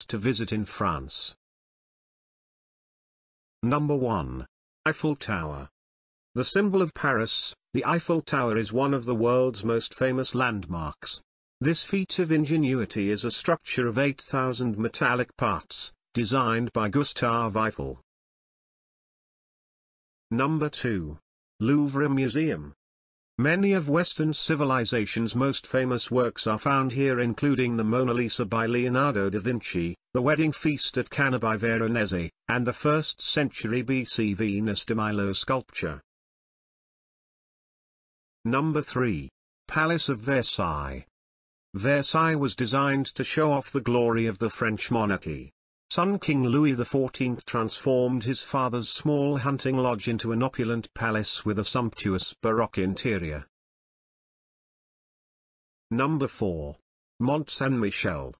to visit in France. Number 1. Eiffel Tower. The symbol of Paris, the Eiffel Tower is one of the world's most famous landmarks. This feat of ingenuity is a structure of 8,000 metallic parts, designed by Gustave Eiffel. Number 2. Louvre Museum. Many of Western civilization's most famous works are found here including the Mona Lisa by Leonardo da Vinci, the Wedding Feast at Cana by Veronese, and the 1st century BC Venus de Milo sculpture. Number 3. Palace of Versailles. Versailles was designed to show off the glory of the French monarchy. Sun King Louis XIV transformed his father's small hunting lodge into an opulent palace with a sumptuous Baroque interior. Number 4. Mont Saint-Michel.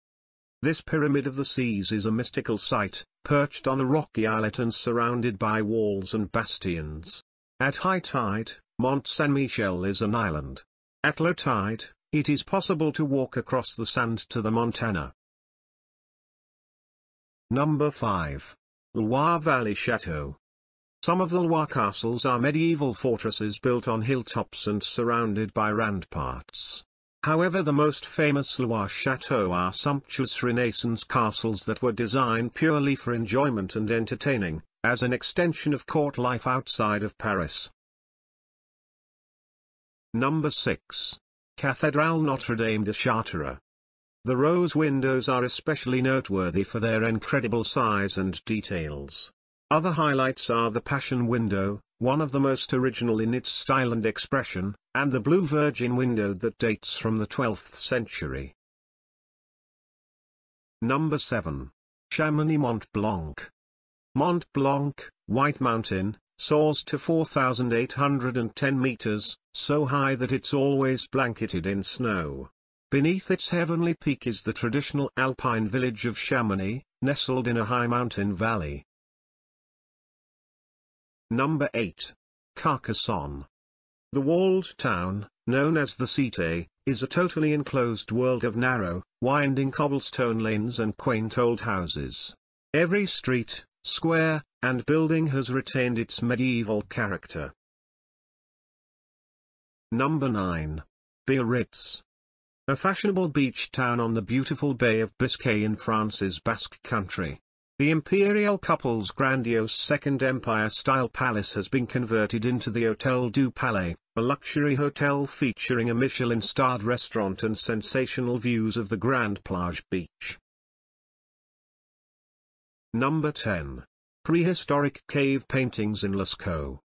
This pyramid of the seas is a mystical site, perched on a rocky islet and surrounded by walls and bastions. At high tide, Mont Saint-Michel is an island. At low tide, it is possible to walk across the sand to the Montana. Number 5. Loire Valley Chateau. Some of the Loire castles are medieval fortresses built on hilltops and surrounded by ramparts. However the most famous Loire chateaux are sumptuous Renaissance castles that were designed purely for enjoyment and entertaining, as an extension of court life outside of Paris. Number 6. Cathédrale Notre-Dame de Chartres. The rose windows are especially noteworthy for their incredible size and details. Other highlights are the Passion Window, one of the most original in its style and expression, and the Blue Virgin Window that dates from the 12th century. Number 7. Chamonix Mont Blanc. Mont Blanc, White Mountain, soars to 4,810 meters, so high that it's always blanketed in snow. Beneath its heavenly peak is the traditional alpine village of Chamonix, nestled in a high mountain valley. Number 8. Carcassonne. The walled town, known as the Cité, is a totally enclosed world of narrow, winding cobblestone lanes and quaint old houses. Every street, square, and building has retained its medieval character. Number 9. Biarritz. A fashionable beach town on the beautiful Bay of Biscay in France's Basque country. The imperial couple's grandiose Second Empire-style palace has been converted into the Hôtel du Palais, a luxury hotel featuring a Michelin-starred restaurant and sensational views of the Grand Plage beach. Number 10. Prehistoric cave paintings in Lascaux.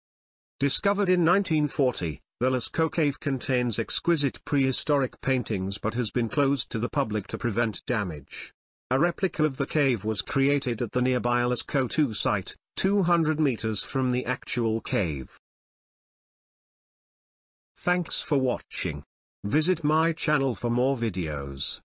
Discovered in 1940, the Lascaux cave contains exquisite prehistoric paintings but has been closed to the public to prevent damage. A replica of the cave was created at the nearby Lascaux 2 site, 200 meters from the actual cave. Thanks for watching. Visit my channel for more videos.